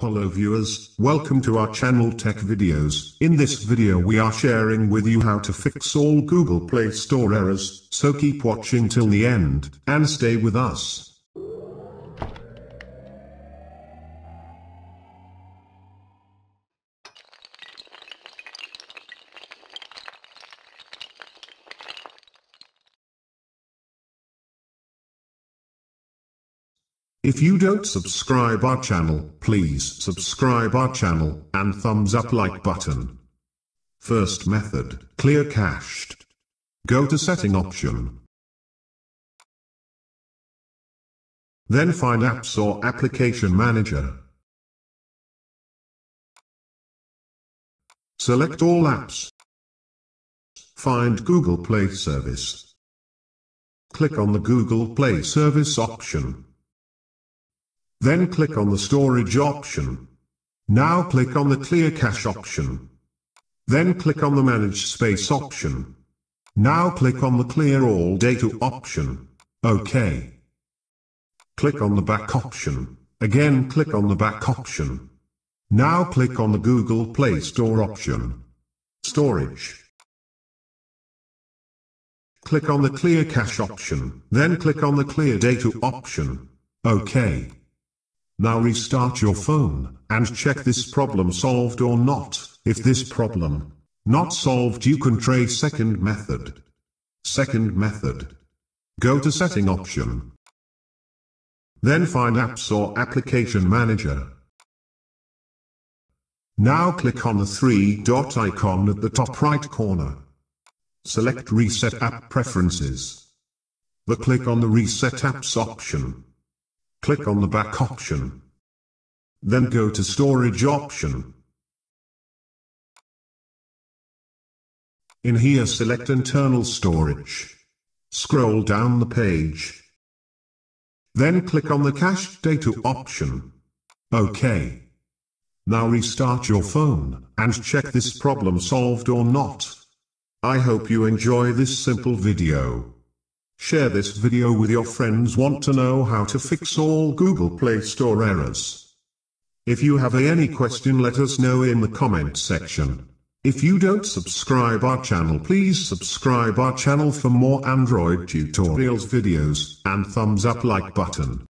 Hello viewers, welcome to our channel Tech Videos. In this video we are sharing with you how to fix all Google Play Store errors, so keep watching till the end, and stay with us. If you don't subscribe our channel, please subscribe our channel, and thumbs up like button. First method, clear cached. Go to setting option. Then find apps or application manager. Select all apps. Find Google Play Service. Click on the Google Play Service option. Then click on the storage option. Now click on the clear cache option. Then click on the manage space option. Now click on the clear all data option. OK. Click on the back option. Again click on the back option. Now click on the Google Play Store option. Storage. Click on the clear cache option, then click on the clear data option. OK. Now restart your phone, and check this problem solved or not. If this problem not solved you can try second method. Second method. Go to setting option. Then find apps or application manager. Now click on the three dot icon at the top right corner. Select reset app preferences. The click on the reset apps option. Click on the back option. Then go to storage option. In here select internal storage. Scroll down the page. Then click on the cache data option. OK. Now restart your phone, and check this problem solved or not. I hope you enjoy this simple video. Share this video with your friends want to know how to fix all Google Play Store errors. If you have any question let us know in the comment section. If you don't subscribe our channel please subscribe our channel for more Android tutorials videos, and thumbs up like button.